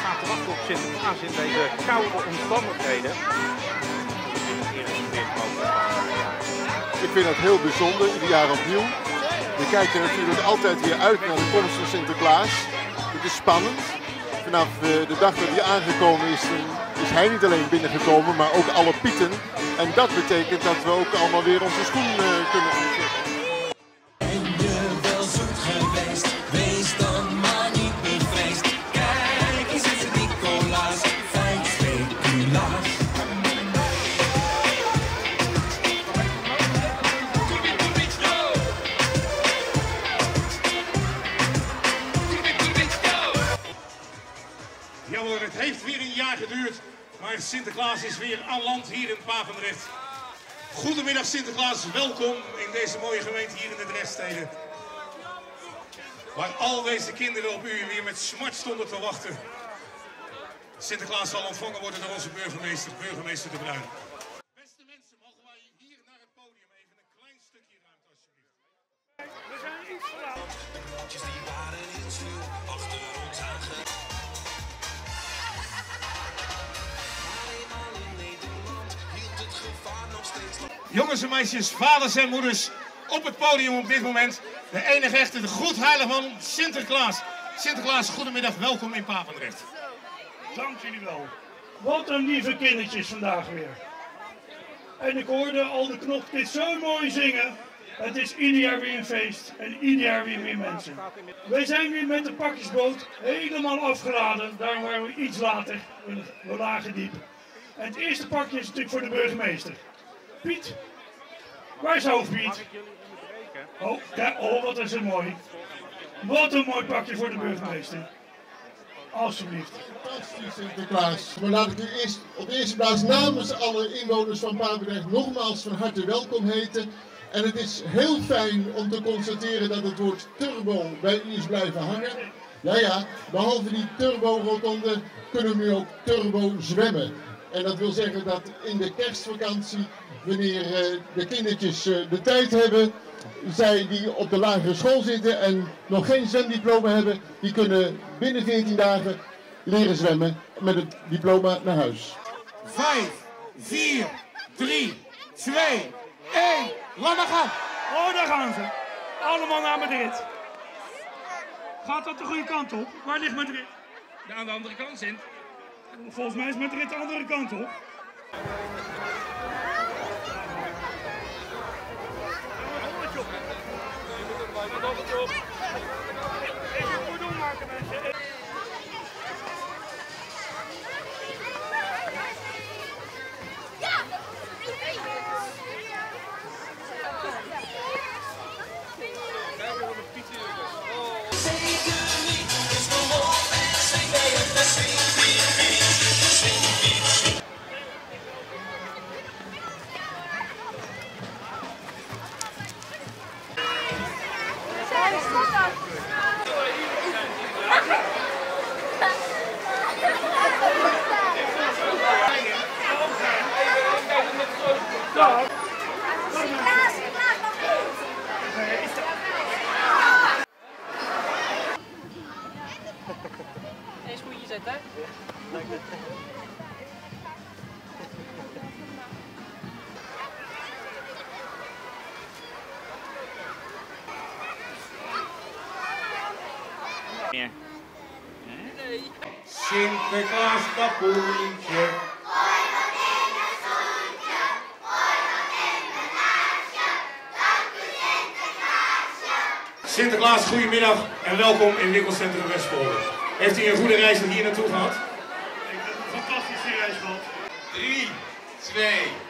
staan te wachten op Sinterklaas in deze koude omstandigheden. Ik vind dat heel bijzonder, ieder jaar opnieuw. Je kijkt er natuurlijk altijd weer uit naar de komst van Sinterklaas. Het is spannend. Vanaf eh, de dag dat hij aangekomen is, eh, is hij niet alleen binnengekomen, maar ook alle pieten. En dat betekent dat we ook allemaal weer onze schoen uh, kunnen ontzetten. Ja hoor, het heeft weer een jaar geduurd, maar Sinterklaas is weer aan land hier in Papendrecht. Goedemiddag Sinterklaas, welkom in deze mooie gemeente hier in de Drechtsteden. Waar al deze kinderen op u weer met smart stonden te wachten. Sinterklaas zal ontvangen worden door onze burgemeester, burgemeester De Bruin. Beste mensen, mogen wij hier naar het podium even een klein stukje ruimte alsjeblieft. Die waren heel sluw achter ons Jongens en meisjes, vaders en moeders, op het podium op dit moment. De enige echte, de goed heilige man, Sinterklaas. Sinterklaas, goedemiddag, welkom in Papendrecht. Dank jullie wel. Wat een lieve kindertjes vandaag weer. En ik hoorde al de knopkids zo mooi zingen. Het is ieder jaar weer een feest en ieder jaar weer meer mensen. Wij zijn weer met de pakjesboot helemaal afgeladen. Daarom waren we iets later. We- lagen diep. En het eerste pakje is natuurlijk voor de burgemeester. Piet, waar is hoofdpiet? Oh, oh, wat is het mooi. Wat een mooi pakje voor de burgemeester. Alsjeblieft. Fantastisch Sinterklaas. Maar laat ik u eerst op de eerste plaats namens alle inwoners van Papendrecht nogmaals van harte welkom heten. En het is heel fijn om te constateren dat het woord turbo bij u is blijven hangen. Ja, ja, behalve die turbo-rotonde kunnen we nu ook turbo zwemmen. En dat wil zeggen dat in de kerstvakantie, wanneer eh, de kindertjes eh, de tijd hebben, zij die op de lagere school zitten en nog geen zwemdiploma hebben, die kunnen binnen 14 dagen leren zwemmen met het diploma naar huis. 5, 4, 3, 2, 1, laat maar gaan. Oh, daar gaan ze. Allemaal naar Madrid. Gaat dat de goede kant op? Waar ligt Madrid? Ja, aan de andere kant, Sint. Volgens mij is Madrid de andere kant op. Joe. Eén schoentje zetten. Meer. Sinterklaas kapoentje. Sinterklaas, goedemiddag en welkom in winkelcentrum Westpolder. Heeft u een goede reis hier naartoe gehad? Ik heb een fantastische reis gehad. 3, 2, 1.